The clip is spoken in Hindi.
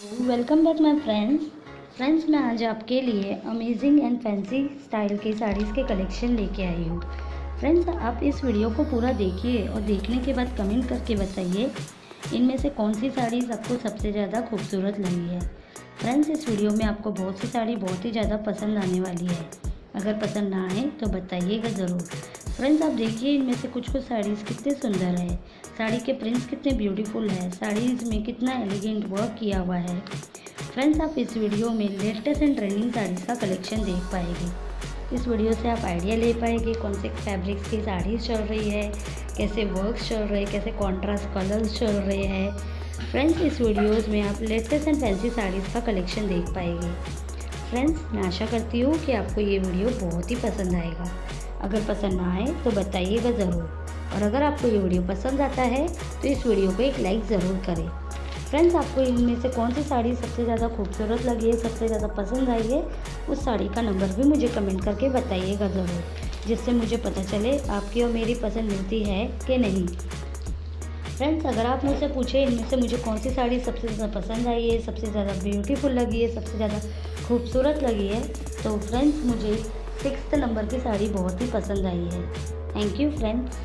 Welcome back my friends friends मैं आज आपके लिए अमेजिंग एंड फैंसी स्टाइल के साड़ीज़ के कलेक्शन लेके आई हूँ। फ्रेंड्स आप इस वीडियो को पूरा देखिए और देखने के बाद कमेंट करके बताइए, इनमें से कौन सी साड़ीज़ आपको सबसे ज़्यादा खूबसूरत लगी है? फ्रेंड्स इस वीडियो में आपको बहुत सी साड़ी बहुत ही ज़्यादा पसंद आने वाली है। अगर पसंद ना आए तो बताइएगा ज़रूर। फ्रेंड्स आप देखिए इनमें से कुछ कुछ साड़ीज़ कितने सुंदर है। साड़ी के प्रिंट्स कितने ब्यूटीफुल है। साड़ीज़ में कितना एलिगेंट वर्क किया हुआ है। फ्रेंड्स आप इस वीडियो में लेटेस्ट एंड ट्रेंडिंग साड़ीज़ का कलेक्शन देख पाएँगे। इस वीडियो से आप आइडिया ले पाएँगे कौन से फैब्रिक्स की साड़ीज़ चल रही है, कैसे वर्क चल रहे हैं, कैसे कॉन्ट्रास्ट कलर्स चल रहे हैं। फ्रेंड्स इस वीडियोस में आप लेटेस्ट एंड फैंसी साड़ीज़ का कलेक्शन देख पाएँगे। फ्रेंड्स मैं आशा करती हूँ कि आपको ये वीडियो बहुत ही पसंद आएगा। अगर पसंद ना आए तो बताइएगा ज़रूर। और अगर आपको ये वीडियो पसंद आता है तो इस वीडियो को एक लाइक ज़रूर करें। फ्रेंड्स आपको इनमें से कौन सी साड़ी सबसे ज़्यादा खूबसूरत लगी है, सबसे ज़्यादा पसंद आई है, उस साड़ी का नंबर भी मुझे कमेंट करके बताइएगा ज़रूर, जिससे मुझे पता चले आपकी और मेरी पसंद मिलती है कि नहीं। फ्रेंड्स अगर आप मुझसे पूछे इनमें से मुझे कौन सी साड़ी सबसे ज़्यादा पसंद आई है, सबसे ज़्यादा ब्यूटीफुल लगी है, सबसे ज़्यादा खूबसूरत लगी है तो फ्रेंड्स मुझे सिक्स नंबर की साड़ी बहुत ही पसंद आई है। Thank you friends